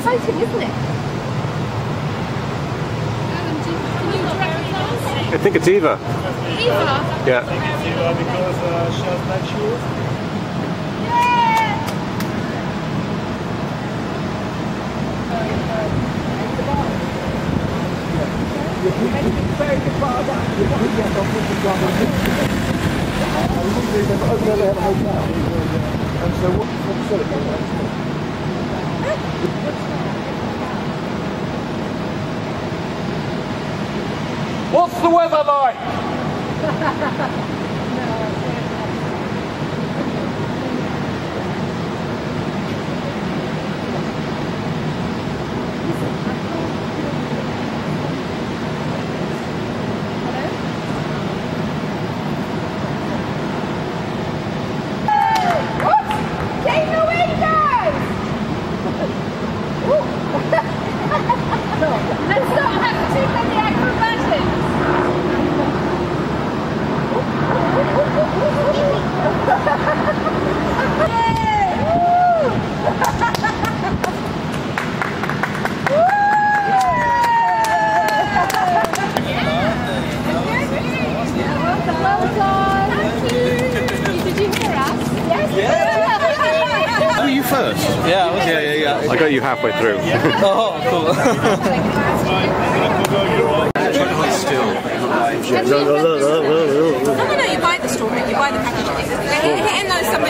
Exciting, isn't it? I think it's Eva. Eva? Yeah. because uh, she has black shoes. And so what, what silicon? What's the weather like? first? Yeah, I was, yeah, yeah, yeah. I got you halfway through. Oh, cool. still. no, no, no, you buy the strawberry, you buy the package. Hitting those somebody.